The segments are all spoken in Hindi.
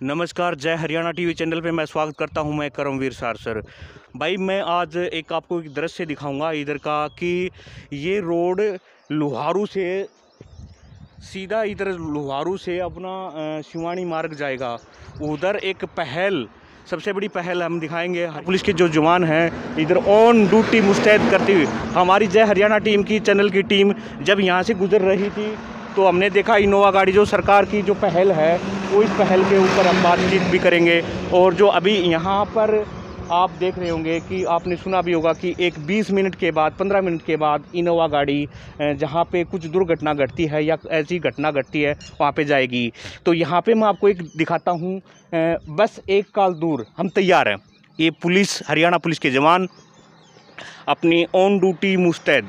नमस्कार, जय हरियाणा टीवी चैनल पे मैं स्वागत करता हूँ मैं करमवीर सार, सर। भाई, मैं आज एक आपको एक दृश्य दिखाऊँगा इधर का कि ये रोड लोहारू से, सीधा इधर लोहारू से अपना शिवानी मार्ग जाएगा। उधर एक पहल, सबसे बड़ी पहल हम दिखाएँगे। पुलिस के जो जवान हैं, इधर ऑन ड्यूटी मुस्तैद करती हुई। हमारी जय हरियाणा टीम की, चैनल की टीम जब यहाँ से गुजर रही थी तो हमने देखा इनोवा गाड़ी जो सरकार की जो पहल है, वो इस पहल के ऊपर हम बातचीत भी करेंगे। और जो अभी यहाँ पर आप देख रहे होंगे कि आपने सुना भी होगा कि एक 20 मिनट के बाद 15 मिनट के बाद इनोवा गाड़ी जहाँ पे कुछ दुर्घटना घटती है या ऐसी घटना घटती है, वहाँ पे जाएगी। तो यहाँ पे मैं आपको एक दिखाता हूँ बस एक काल दूर हम तैयार हैं। ये पुलिस, हरियाणा पुलिस के जवान, अपनी ऑन ड्यूटी मुस्तैद।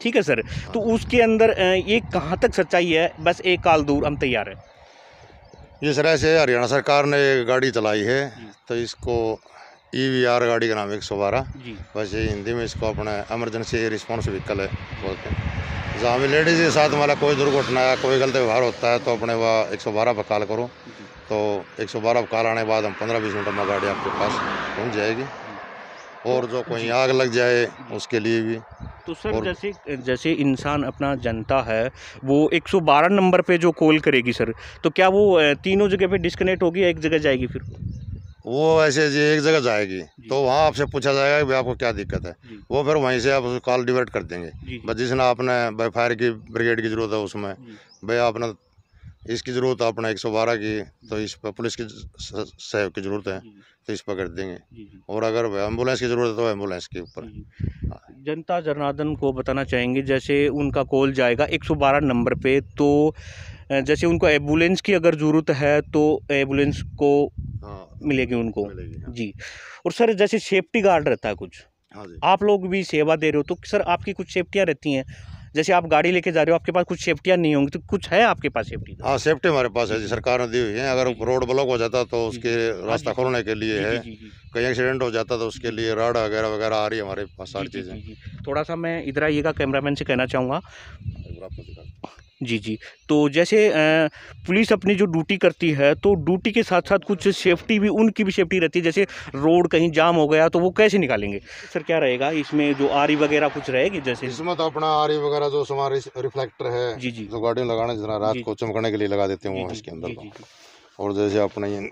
ठीक है सर? तो उसके अंदर ये कहाँ तक सच्चाई है? बस एक काल दूर हम तैयार हैं। जिस तरह से हरियाणा सरकार ने गाड़ी चलाई है तो इसको ई वी आर गाड़ी का नाम एक सौ बारह। जी। वैसे हिंदी में इसको अपना एमरजेंसी रिस्पॉन्स व्हीकल है बोलते हैं। जहाँ भी लेडीज़ के साथ हमारा कोई दुर्घटना या कोई गलत व्यवहार होता है तो अपने वह एक सौ बारह पर कॉल करो। तो एक सौ बारह पर कॉल आने के बाद हम पंद्रह बीस मिनट में गाड़ी आपके पास पहुँच जाएगी। और जो कोई आग लग जाए उसके लिए भी। तो सर और- जैसे जैसे इंसान अपना जनता है वो 112 नंबर पे जो कॉल करेगी सर तो क्या वो तीनों जगह पे डिस्कनेक्ट होगी एक जगह जाएगी फिर? वो ऐसे जी एक जगह जाएगी। तो वहाँ आपसे पूछा जाएगा कि भाई आपको क्या दिक्कत है। वो फिर वहीं से आप उसको कॉल डिवर्ट कर देंगे। बस जिसने आपने भाई फायर की ब्रिगेड की ज़रूरत है उसमें भाई आपने इसकी ज़रूरत अपने एक सौ बारह की तो इस पर पुलिस की सहयोग की ज़रूरत है तो इस पर कर देंगे। और अगर एंबुलेंस की ज़रूरत है तो एंबुलेंस के ऊपर। जनता जनार्दन को बताना चाहेंगे जैसे उनका कॉल जाएगा 112 नंबर पे तो जैसे उनको एंबुलेंस की अगर ज़रूरत है तो एंबुलेंस को हाँ। मिलेगी उनको। मिलेगी हाँ। जी। और सर जैसे सेफ्टी गार्ड रहता है कुछ हाँ जी। आप लोग भी सेवा दे रहे हो तो सर आपकी कुछ सेफ्टियाँ रहती हैं? जैसे आप गाड़ी लेके जा रहे हो आपके पास कुछ सेफ्टियाँ नहीं होंगी तो कुछ है आपके पास सेफ्टी हाँ सेफ्टी हमारे पास है जी सरकार ने दी हुई है। अगर रोड ब्लॉक हो जाता तो उसके रास्ता खोलने के लिए है। कहीं एक्सीडेंट हो जाता तो उसके लिए राड वगैरह वगैरह आ रही है हमारे पास सारी चीज़ें। थोड़ा सा मैं इधर आइएगा कैमरामैन से कहना चाहूँगा। जी जी। तो जैसे पुलिस अपनी जो ड्यूटी करती है तो ड्यूटी के साथ साथ कुछ सेफ्टी भी उनकी भी सेफ्टी रहती है। जैसे रोड कहीं जाम हो गया तो वो कैसे निकालेंगे? सर क्या रहेगा? इसमें जो आरी वगैरह कुछ रहेगी जैसे? इसमें तो अपना आरी वगैरह जो हमारे रिफ्लेक्टर है जी जी। जो गाड़ी लगाना जितना रात को चमकने के लिए लगा देते हैं वो इसके अंदर जी, तो। जी। और जैसे अपने ये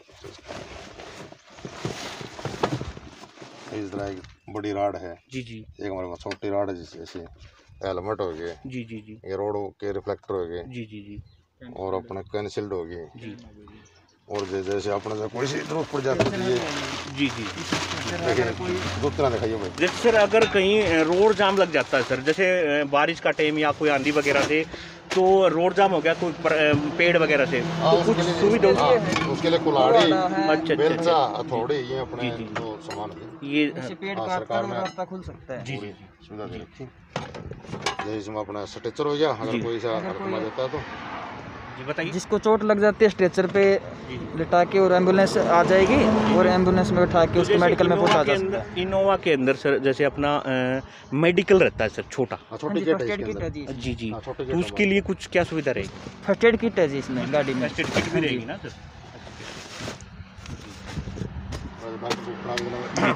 इस तरह एक बड़ी राड है। जी जी। एक हमारे पास छोटी राड है जैसे हेलमेट हो गए जी जी जी। ये रोड के रिफ्लेक्टर हो गए जी जी जी। और अपना कैंसिल्ड हो गए जी। और जैसे अपने से कोई सी ज़रूरत पड़ जाती है। जी जी। देखिए दूसरा दिखाइए भाई। जैसे सर अगर कहीं रोड जाम लग जाता है सर जैसे बारिश का टाइम या कोई आंधी वगैरह से तो रोड जाम हो गया कोई पेड़ वगैरह से तो कुछ सुविधा हाँ, उसके लिए कुल्हाड़ी अच्छा अच्छा बेलचा अच्छा हथौड़ी ये अपने जी, जी। जो सामान है। ये पेड़ हाँ, काटता सरकार है रास्ता खुल सकता है। जी जी। सुविधा दे रखी जैसे इसमें अपना स्ट्रेचर हो गया अगर कोई सा देता है तो। जी बताइए। जिसको चोट लग जाती है स्ट्रेचर पे लिटा के और एंबुलेंस आ जाएगी और एंबुलेंस में बैठा के तो उसको मेडिकल में इनोवा पहुँचा के जा सकता है। अंदर इनोवा के अंदर सर जैसे अपना मेडिकल रहता है सर छोटा। हाँ, हाँ छोटी जी, फ़र्स्ट एड किट है जी हाँ, तो उसके लिए कुछ क्या सुविधा रहेगी? फ़र्स्ट एड किट है जी इसमें गाड़ी में। फ़र्स्ट एड किट भी रहेगी ना सर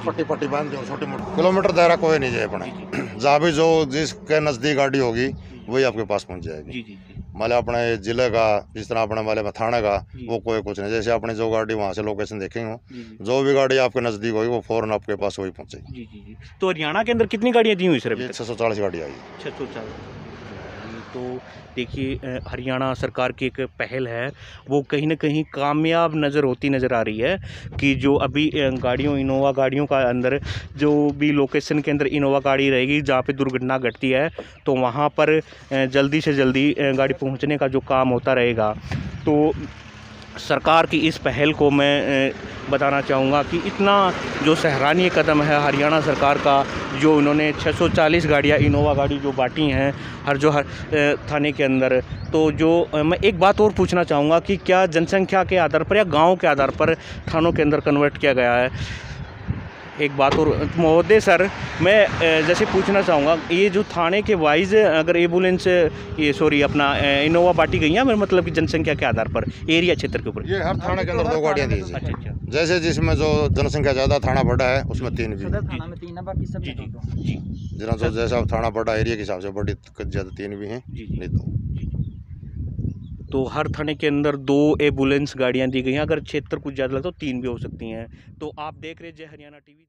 पट्टी पट्टी बाँध दो छोटी मोटी। किलोमीटर दायरा कोई नहीं जाए अपने। जहाँ भी जो जिसके नज़दीक गाड़ी होगी वही आपके पास पहुँच जाएगी। मान अपने ज़िले का जिस तरह अपने वाले में थाने का वो कोई कुछ नहीं। जैसे अपने जो गाड़ी वहाँ से लोकेशन देखेंगे हो, जी भी गाड़ी आपके नज़दीक होगी वो फ़ौरन आपके पास वही पहुँचेगी जी जी जी। तो हरियाणा के अंदर कितनी गाड़ियाँ दी हुई सर छः सौ चालीस गाड़ी आई। छः सौ चार तो देखिए हरियाणा सरकार की एक पहल है, वो कहीं ना कहीं कामयाब नज़र होती नज़र आ रही है कि जो अभी गाड़ियों, इनोवा गाड़ियों का अंदर, जो भी लोकेशन के अंदर इनोवा गाड़ी रहेगी, जहाँ पे दुर्घटना घटती है तो वहाँ पर जल्दी से जल्दी गाड़ी पहुँचने का जो काम होता रहेगा। तो सरकार की इस पहल को मैं बताना चाहूँगा कि इतना जो सराहनीय कदम है हरियाणा सरकार का जो उन्होंने 640 गाड़ियाँ इनोवा गाड़ी जो बांटी हैं हर जो हर थाने के अंदर। तो जो मैं एक बात और पूछना चाहूँगा कि क्या जनसंख्या के आधार पर या गाँव के आधार पर थानों के अंदर कन्वर्ट किया गया है? एक बात और महोदय सर मैं जैसे पूछना चाहूँगा ये जो थाने के वाइज अगर एंबुलेंस ये सॉरी अपना इनोवा बांटी गई हैं मतलब कि जनसंख्या के आधार पर एरिया क्षेत्र के ऊपर? ये हर थाने के अंदर दो गाड़ियाँ दी अच्छा अच्छा। जैसे जिसमें जो जनसंख्या ज़्यादा थाना बड़ा है उसमें तीन भी। थाना में तीन है बाकी सब जी जी में दो। जो। जैसा थाना बड़ा एरिया के हिसाब से बड़ी ज़्यादा तीन भी हैं नहीं दो तो हर थाने के अंदर दो एंबुलेंस गाड़ियाँ दी गई हैं अगर क्षेत्र कुछ ज़्यादा लगता तो तीन भी हो सकती हैं। तो आप देख रहे जय हरियाणा टीवी।